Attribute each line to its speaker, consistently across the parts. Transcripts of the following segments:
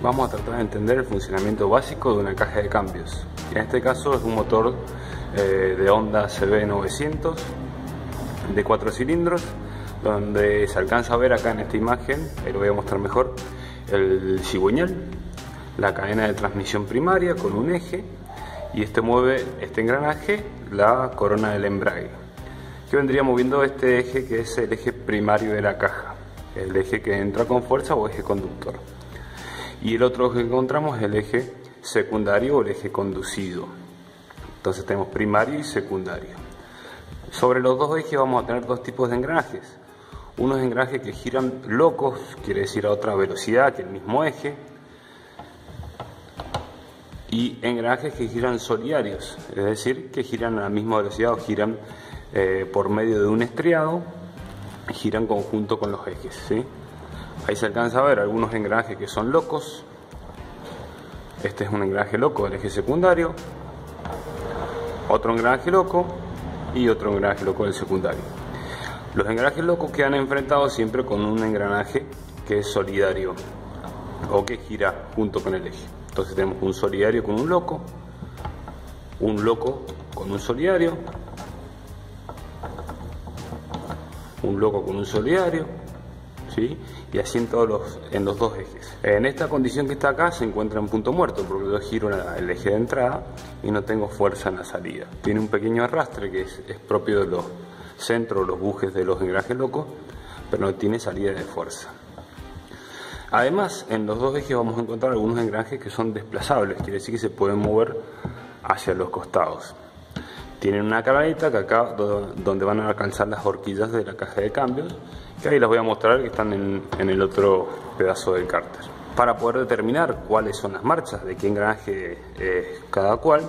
Speaker 1: vamos a tratar de entender el funcionamiento básico de una caja de cambios. En este caso es un motor eh, de Honda CB900 de 4 cilindros, donde se alcanza a ver acá en esta imagen, ahí lo voy a mostrar mejor, el cigüeñal, la cadena de transmisión primaria con un eje y este mueve este engranaje, la corona del embrague, que vendría moviendo este eje que es el eje primario de la caja, el eje que entra con fuerza o eje conductor y el otro que encontramos es el eje secundario o el eje conducido. Entonces tenemos primario y secundario. Sobre los dos ejes vamos a tener dos tipos de engranajes. Unos engranajes que giran locos, quiere decir a otra velocidad que el mismo eje. Y engranajes que giran solidarios, es decir, que giran a la misma velocidad o giran eh, por medio de un estriado, giran conjunto con los ejes. Ahí se alcanza a ver algunos engranajes que son locos. Este es un engranaje loco del eje secundario. Otro engranaje loco y otro engranaje loco del secundario. Los engranajes locos quedan enfrentados siempre con un engranaje que es solidario o que gira junto con el eje. Entonces tenemos un solidario con un loco, un loco con un solidario, un loco con un solidario, y así en, todos los, en los dos ejes. En esta condición que está acá se encuentra en punto muerto porque yo giro el eje de entrada y no tengo fuerza en la salida. Tiene un pequeño arrastre que es, propio de los centros, los bujes de los engrajes locos, pero no tiene salida de fuerza. Además, en los dos ejes vamos a encontrar algunos engranajes que son desplazables, quiere decir que se pueden mover hacia los costados. Tienen una caralita que acá donde van a alcanzar las horquillas de la caja de cambios que ahí les voy a mostrar que están en, el otro pedazo del cárter. Para poder determinar cuáles son las marchas, de qué engranaje es cada cual,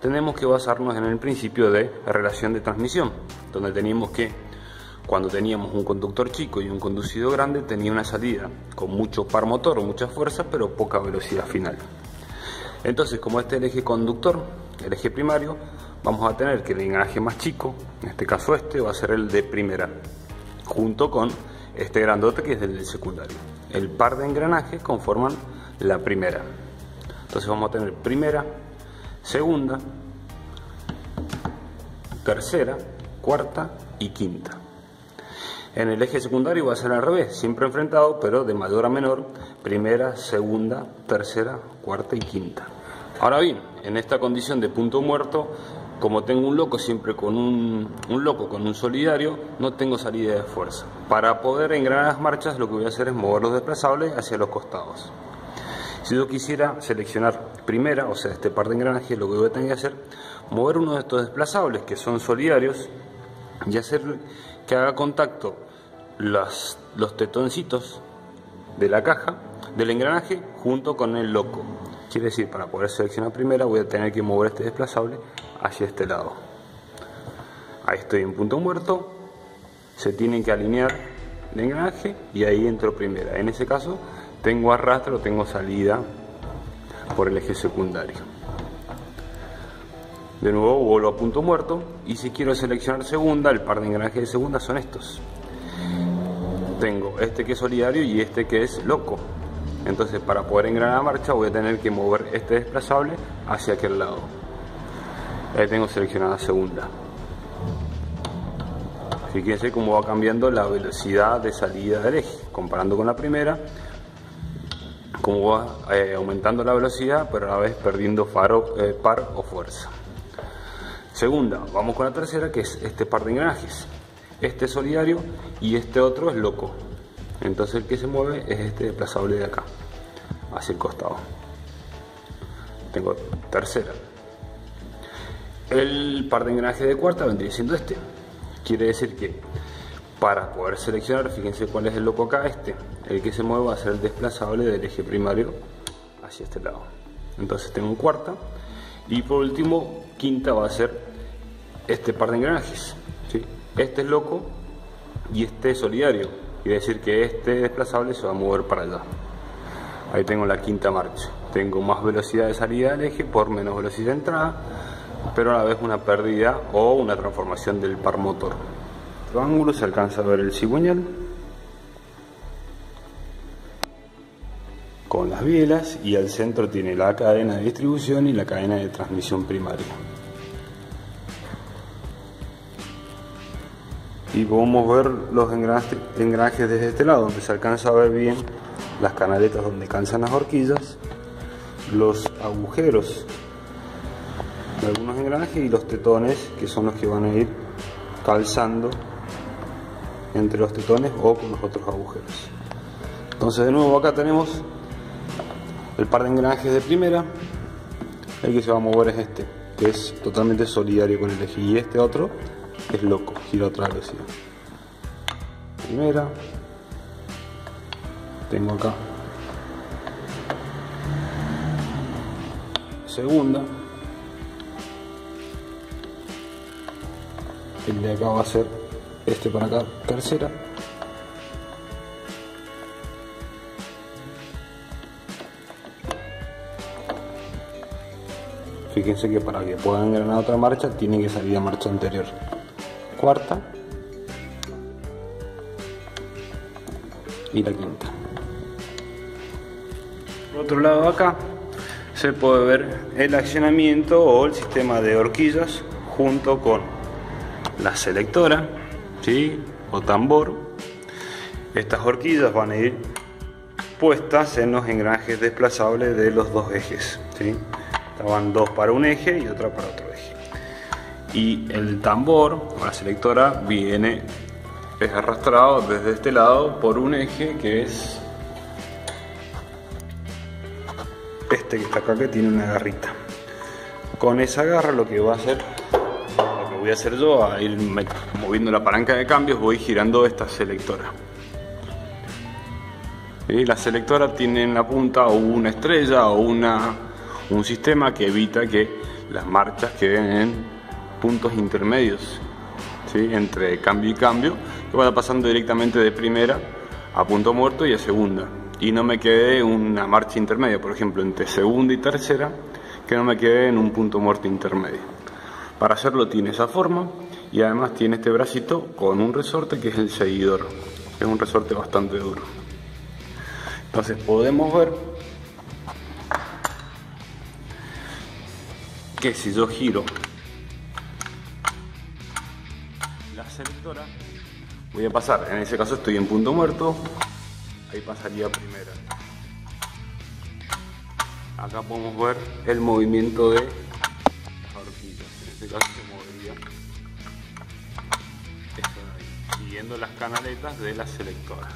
Speaker 1: tenemos que basarnos en el principio de relación de transmisión, donde teníamos que, cuando teníamos un conductor chico y un conducido grande, tenía una salida con mucho par motor, mucha fuerza, pero poca velocidad final. Entonces, como este es el eje conductor, el eje primario, vamos a tener que el engranaje más chico, en este caso este, va a ser el de primera junto con este grandote que es el del secundario. El par de engranajes conforman la primera. Entonces vamos a tener primera, segunda, tercera, cuarta y quinta. En el eje secundario va a ser al revés, siempre enfrentado, pero de mayor a menor, primera, segunda, tercera, cuarta y quinta. Ahora bien, en esta condición de punto muerto, como tengo un loco siempre con un, loco con un solidario, no tengo salida de fuerza. Para poder engranar las marchas lo que voy a hacer es mover los desplazables hacia los costados. Si yo quisiera seleccionar primera, o sea, este par de engranajes, lo que voy a tener que hacer, mover uno de estos desplazables que son solidarios y hacer que haga contacto los, los tetoncitos de la caja, del engranaje, junto con el loco. Quiere decir, para poder seleccionar primera voy a tener que mover este desplazable hacia este lado. Ahí estoy en punto muerto, se tienen que alinear el engranaje y ahí entro primera. En ese caso tengo arrastre o tengo salida por el eje secundario. De nuevo vuelvo a punto muerto y si quiero seleccionar segunda, el par de engranajes de segunda son estos. Tengo este que es solidario y este que es loco. Entonces para poder engranar la marcha voy a tener que mover este desplazable hacia aquel lado. Ahí tengo seleccionada segunda. Fíjense cómo va cambiando la velocidad de salida del eje, comparando con la primera, cómo va eh, aumentando la velocidad, pero a la vez perdiendo eh, par o fuerza. Segunda, vamos con la tercera, que es este par de engranajes. Este es solidario y este otro es loco. Entonces el que se mueve es este desplazable de acá, hacia el costado. Tengo tercera. El par de engranaje de cuarta vendría siendo este. Quiere decir que para poder seleccionar, fíjense cuál es el loco acá, este. El que se mueve va a ser el desplazable del eje primario hacia este lado. Entonces tengo cuarta. Y por último, quinta va a ser este par de engranajes. Este es loco y este es solidario. Quiere decir que este desplazable se va a mover para allá. Ahí tengo la quinta marcha. Tengo más velocidad de salida del eje por menos velocidad de entrada pero a la vez una pérdida o una transformación del par motor. En el ángulo se alcanza a ver el cigüeñal. con las bielas y al centro tiene la cadena de distribución y la cadena de transmisión primaria. Y podemos ver los engranajes desde este lado, donde se alcanza a ver bien las canaletas donde cansan las horquillas, los agujeros de algunos engranajes y los tetones que son los que van a ir calzando entre los tetones o con los otros agujeros. Entonces de nuevo acá tenemos el par de engranajes de primera, el que se va a mover es este, que es totalmente solidario con el eje, y este otro es loco, gira otra velocidad. Primera, tengo acá segunda, el de acá va a ser este para acá, tercera, Fíjense que para que puedan ganar otra marcha tiene que salir a marcha anterior. Cuarta y la quinta. Por otro lado acá se puede ver el accionamiento o el sistema de horquillas junto con la selectora ¿sí? o tambor. Estas horquillas van a ir puestas en los engranajes desplazables de los dos ejes. ¿sí? Estaban dos para un eje y otra para otro. Y el tambor o la selectora viene, arrastrado desde este lado por un eje que es este que está acá que tiene una garrita. Con esa garra lo que va a hacer, lo que voy a hacer yo, a ir moviendo la palanca de cambios, voy girando esta selectora. Y la selectora tiene en la punta una estrella o una un sistema que evita que las marchas queden en puntos intermedios ¿sí? entre cambio y cambio, que vaya pasando directamente de primera a punto muerto y a segunda. Y no me quede una marcha intermedia, por ejemplo, entre segunda y tercera, que no me quede en un punto muerto intermedio. Para hacerlo tiene esa forma y además tiene este bracito con un resorte que es el seguidor. Es un resorte bastante duro. Entonces podemos ver que si yo giro selectora, voy a pasar, en ese caso estoy en punto muerto, ahí pasaría primera. Acá podemos ver el movimiento de las horquillas, en este caso se movería siguiendo las canaletas de la selectora.